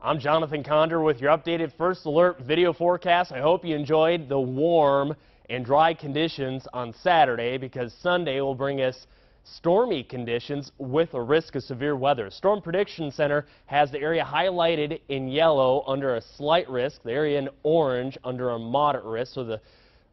I'm Jonathan Conder with your updated First Alert video forecast. I hope you enjoyed the warm and dry conditions on Saturday because Sunday will bring us stormy conditions with a risk of severe weather. Storm Prediction Center has the area highlighted in yellow under a slight risk, the area in orange under a moderate risk. So the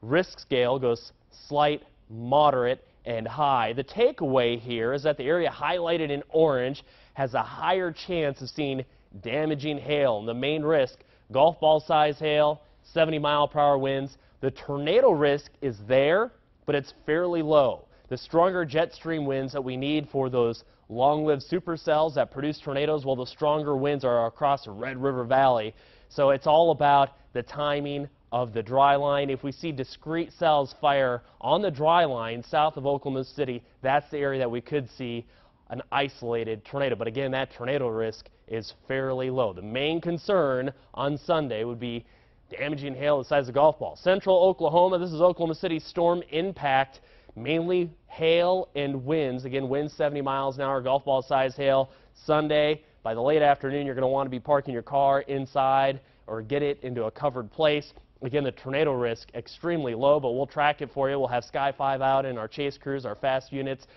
risk scale goes slight, moderate, and high. The takeaway here is that the area highlighted in orange has a higher chance of seeing damaging hail. And the main risk, golf ball size hail, 70 mile per hour winds. The tornado risk is there, but it's fairly low. The stronger jet stream winds that we need for those long-lived supercells that produce tornadoes, well, the stronger winds are across the Red River Valley. So it's all about the timing of the dry line. If we see discrete cells fire on the dry line south of Oklahoma City, that's the area that we could see an isolated tornado. But again, that tornado risk is fairly low. The main concern on Sunday would be damaging hail the size of a golf ball. Central Oklahoma, this is Oklahoma City storm impact, mainly hail and winds. Again, winds 70 miles an hour, golf ball size hail. Sunday, by the late afternoon, you're going to want to be parking your car inside or get it into a covered place. Again, the tornado risk extremely low, but we'll track it for you. We'll have Sky 5 out and our chase crews, our fast units.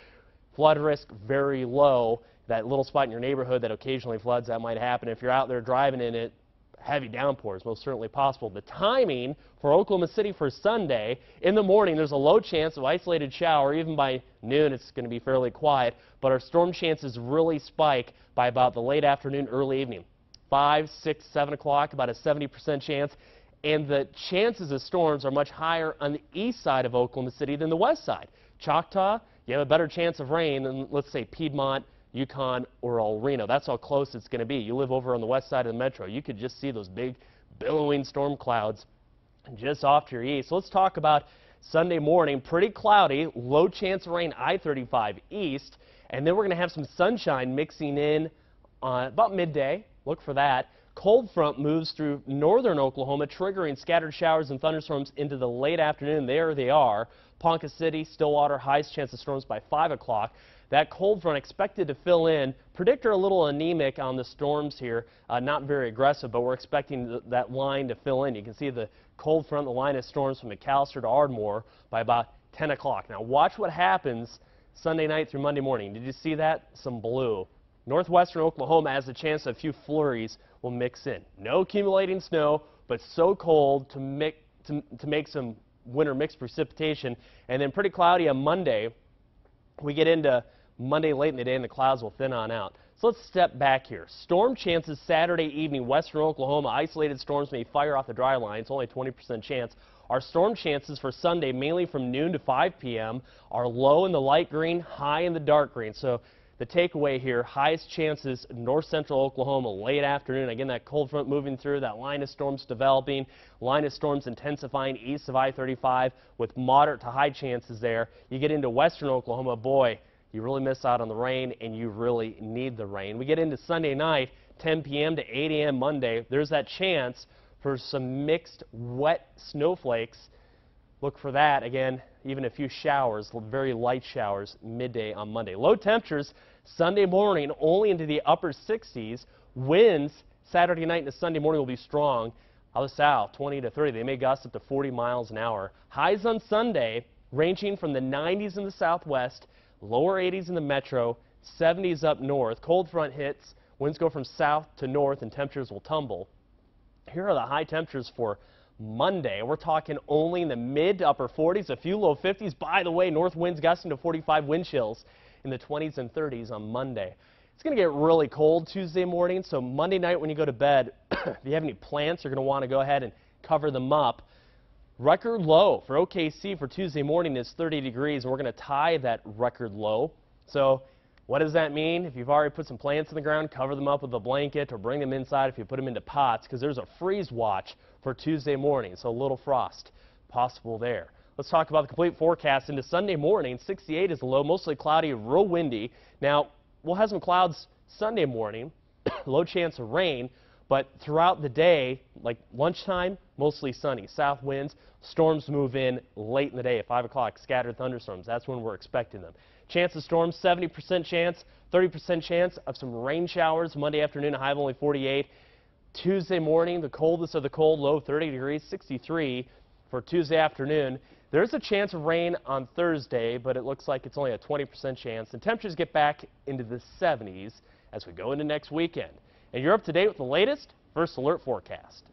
Flood risk very low. That little spot in your neighborhood that occasionally floods, that might happen. If you're out there driving in it, heavy downpours, most certainly possible. The timing for Oklahoma City for Sunday, in the morning, there's a low chance of isolated shower. Even by noon, it's going to be fairly quiet. But our storm chances really spike by about the late afternoon, early evening. 5, 6, 7 o'clock, about a 70% chance. And the chances of storms are much higher on the east side of Oklahoma City than the west side. Choctaw, you have a better chance of rain than, let's say, Piedmont, Yukon, or El Reno. That's how close it's going to be. You live over on the west side of the metro. You could just see those big billowing storm clouds just off to your east. Let's talk about Sunday morning. Pretty cloudy, low chance of rain I-35 east. And then we're going to have some sunshine mixing in uh, about midday. Look for that. Cold front moves through northern Oklahoma, triggering scattered showers and thunderstorms into the late afternoon. There they are. Ponca City, Stillwater, highest chance of storms by 5 o'clock. That cold front expected to fill in. Predictor a little anemic on the storms here, uh, not very aggressive, but we're expecting th that line to fill in. You can see the cold front, the line of storms from McAlester to Ardmore by about 10 o'clock. Now watch what happens Sunday night through Monday morning. Did you see that? Some blue. Northwestern Oklahoma has a chance that a few flurries will mix in. No accumulating snow, but so cold to, make to, to make some winter mixed precipitation. And then pretty cloudy on Monday. We get into Monday late in the day and the clouds will thin on out. So let's step back here. Storm chances Saturday evening, western Oklahoma. Isolated storms may fire off the dry line. It's only a 20% chance. Our storm chances for Sunday, mainly from noon to 5 p.m., are low in the light green, high in the dark green. So the takeaway here, highest chances north central Oklahoma late afternoon. Again, that cold front moving through, that line of storms developing, line of storms intensifying east of I-35 with moderate to high chances there. You get into western Oklahoma, boy, you really miss out on the rain and you really need the rain. We get into Sunday night, 10 p.m. to 8 a.m. Monday. There's that chance for some mixed wet snowflakes Look for that. Again, even a few showers, very light showers midday on Monday. Low temperatures Sunday morning only into the upper 60s. Winds Saturday night and Sunday morning will be strong. Out of the south, 20 to 30. They may gust up to 40 miles an hour. Highs on Sunday ranging from the 90s in the southwest, lower 80s in the metro, 70s up north. Cold front hits. Winds go from south to north and temperatures will tumble. Here are the high temperatures for Monday. We're talking only in the mid to upper 40s, a few low 50s. By the way, north winds gusting to 45 wind chills in the 20s and 30s on Monday. It's going to get really cold Tuesday morning, so Monday night when you go to bed, if you have any plants, you're going to want to go ahead and cover them up. Record low for OKC for Tuesday morning is 30 degrees, and we're going to tie that record low. So what does that mean? If you've already put some plants in the ground, cover them up with a blanket or bring them inside if you put them into pots because there's a freeze watch for Tuesday morning, so a little frost possible there. Let's talk about the complete forecast into Sunday morning. 68 is the low, mostly cloudy, real windy. Now, we'll have some clouds Sunday morning, low chance of rain, but throughout the day, like lunchtime, mostly sunny. South winds, storms move in late in the day at 5 o'clock, scattered thunderstorms. That's when we're expecting them. Chance of storms, 70% chance, 30% chance of some rain showers Monday afternoon, a high of only 48. Tuesday morning, the coldest of the cold, low 30 degrees, 63 for Tuesday afternoon. There's a chance of rain on Thursday, but it looks like it's only a 20% chance. And temperatures get back into the 70s as we go into next weekend. And you're up to date with the latest First Alert forecast.